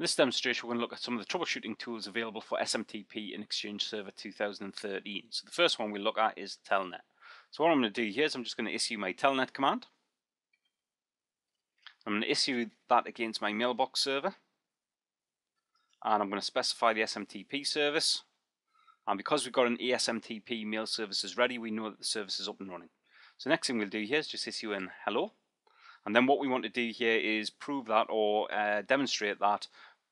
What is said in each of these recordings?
In this demonstration, we're going to look at some of the troubleshooting tools available for SMTP in Exchange Server 2013. So the first one we look at is Telnet. So what I'm going to do here is I'm just going to issue my Telnet command. I'm going to issue that against my mailbox server. And I'm going to specify the SMTP service. And because we've got an ESMTP mail services ready, we know that the service is up and running. So next thing we'll do here is just issue in hello. And then what we want to do here is prove that or uh, demonstrate that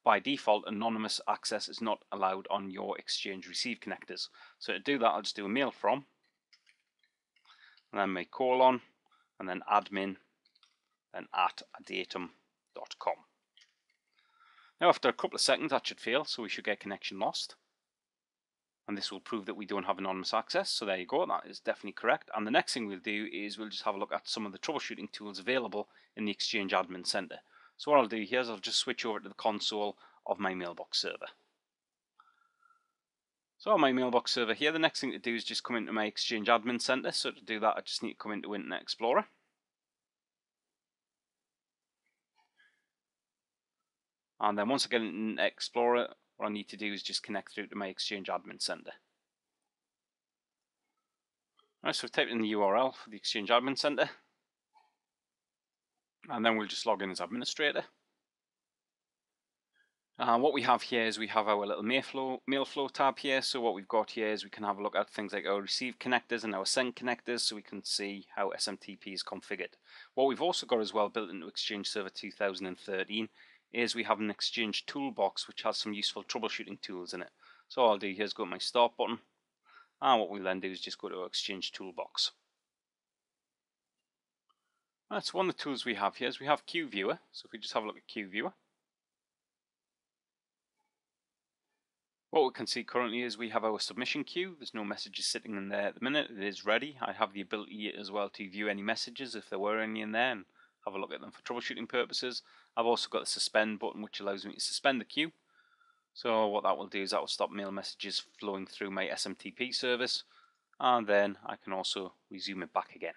by default, anonymous access is not allowed on your Exchange Receive connectors. So to do that, I'll just do a mail from, and then my colon, and then admin, and at datum.com. Now after a couple of seconds that should fail, so we should get connection lost. And this will prove that we don't have anonymous access, so there you go, that is definitely correct. And the next thing we'll do is we'll just have a look at some of the troubleshooting tools available in the Exchange Admin Center. So what I'll do here is I'll just switch over to the console of my mailbox server. So on my mailbox server here, the next thing to do is just come into my Exchange Admin Center. So to do that, I just need to come into Internet Explorer. And then once I get in Explorer, what I need to do is just connect through to my Exchange Admin Center. Alright, so I've typed in the URL for the Exchange Admin Center and then we'll just log in as administrator. Uh, what we have here is we have our little mail flow, mail flow tab here. So what we've got here is we can have a look at things like our receive connectors and our send connectors so we can see how SMTP is configured. What we've also got as well built into Exchange Server 2013 is we have an Exchange toolbox which has some useful troubleshooting tools in it. So all I'll do here is go to my start button and what we'll then do is just go to our Exchange toolbox. That's one of the tools we have here is we have Queue Viewer. So if we just have a look at Queue Viewer. What we can see currently is we have our submission queue. There's no messages sitting in there at the minute. It is ready. I have the ability as well to view any messages if there were any in there and have a look at them for troubleshooting purposes. I've also got the suspend button which allows me to suspend the queue. So what that will do is that will stop mail messages flowing through my SMTP service and then I can also resume it back again.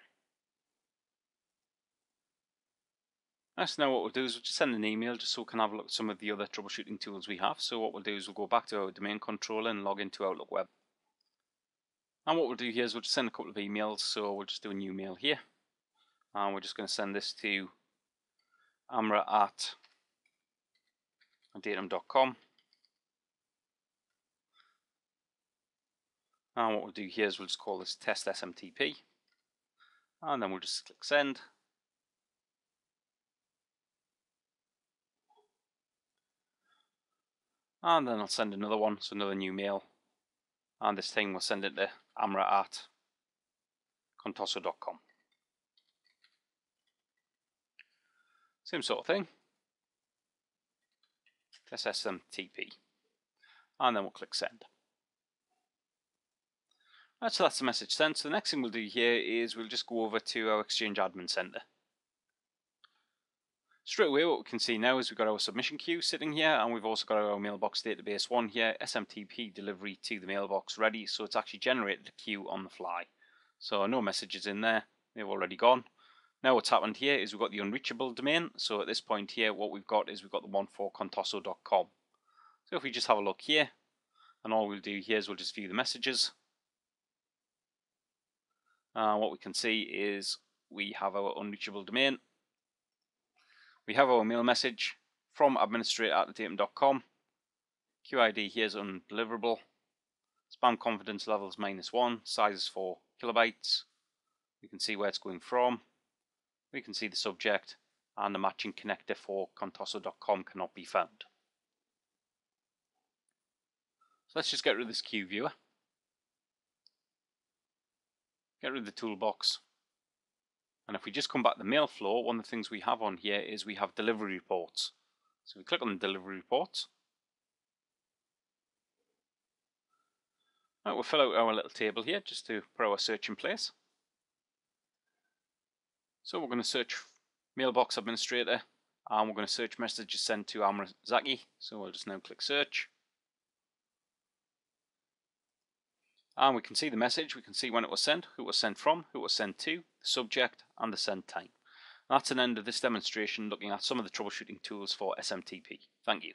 Nice now what we'll do is we'll just send an email just so we can have a look at some of the other troubleshooting tools we have. So what we'll do is we'll go back to our domain controller and log into Outlook Web. And what we'll do here is we'll just send a couple of emails. So we'll just do a new mail here. And we're just going to send this to amra at datum.com. And what we'll do here is we'll just call this test SMTP. And then we'll just click send. And then I'll send another one, so another new mail. And this thing will send it to amra at contoso.com. Same sort of thing. SMTP. And then we'll click send. Right, so that's the message sent. So the next thing we'll do here is we'll just go over to our Exchange Admin Center. Straight away what we can see now is we've got our submission queue sitting here and we've also got our mailbox database one here, SMTP delivery to the mailbox ready so it's actually generated a queue on the fly. So no messages in there, they've already gone. Now what's happened here is we've got the unreachable domain so at this point here what we've got is we've got the one for contoso.com. So if we just have a look here and all we'll do here is we'll just view the messages. Uh, what we can see is we have our unreachable domain we have our mail message from administrator at. QID here is undeliverable. Spam confidence levels minus one. Size is 4 kilobytes. We can see where it's going from. We can see the subject and the matching connector for contoso.com cannot be found. So let's just get rid of this queue viewer. Get rid of the toolbox and if we just come back to the mail flow, one of the things we have on here is we have delivery reports. So we click on the delivery reports. Right, we'll fill out our little table here just to put our search in place. So we're going to search mailbox administrator and we're going to search messages sent to Amr Zaki. So we'll just now click search. And we can see the message, we can see when it was sent, who it was sent from, who it was sent to, the subject, and the send time. that's an end of this demonstration looking at some of the troubleshooting tools for SMTP. Thank you.